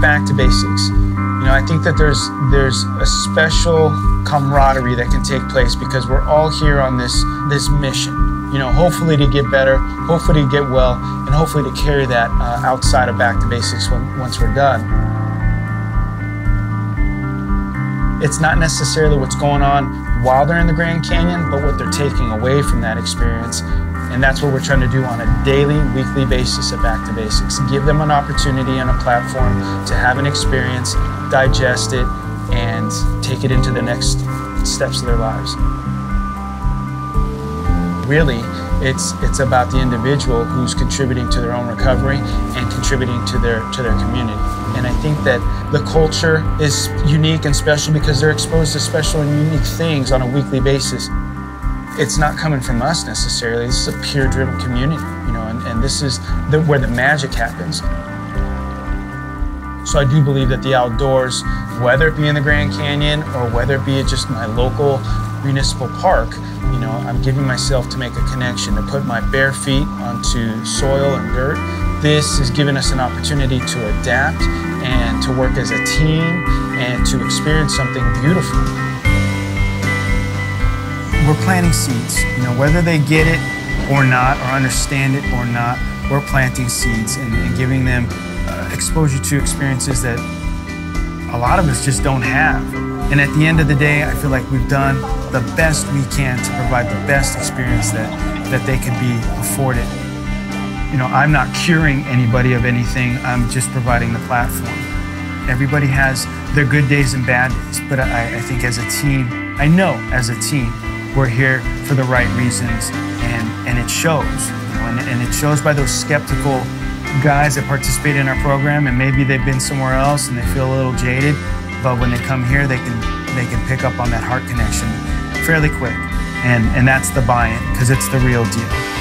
back to basics. You know, I think that there's there's a special camaraderie that can take place because we're all here on this this mission. You know, hopefully to get better, hopefully to get well, and hopefully to carry that uh, outside of back to basics when, once we're done. It's not necessarily what's going on while they're in the Grand Canyon, but what they're taking away from that experience. And that's what we're trying to do on a daily, weekly basis at Back to Basics. Give them an opportunity and a platform to have an experience, digest it, and take it into the next steps of their lives. Really, it's it's about the individual who's contributing to their own recovery and contributing to their to their community. And I think that the culture is unique and special because they're exposed to special and unique things on a weekly basis. It's not coming from us necessarily. This is a peer-driven community, you know, and, and this is the, where the magic happens. So I do believe that the outdoors, whether it be in the Grand Canyon or whether it be just my local municipal park, you know, I'm giving myself to make a connection, to put my bare feet onto soil and dirt. This is giving us an opportunity to adapt and to work as a team and to experience something beautiful. We're planting seeds, you know, whether they get it or not, or understand it or not, we're planting seeds and, and giving them uh, exposure to experiences that a lot of us just don't have. And at the end of the day, I feel like we've done the best we can to provide the best experience that, that they could be afforded. You know, I'm not curing anybody of anything, I'm just providing the platform. Everybody has their good days and bad days, but I, I think as a team, I know as a team, we're here for the right reasons, and, and it shows. You know, and, and it shows by those skeptical guys that participate in our program, and maybe they've been somewhere else and they feel a little jaded, but when they come here, they can they can pick up on that heart connection fairly quick, and and that's the buy-in because it's the real deal.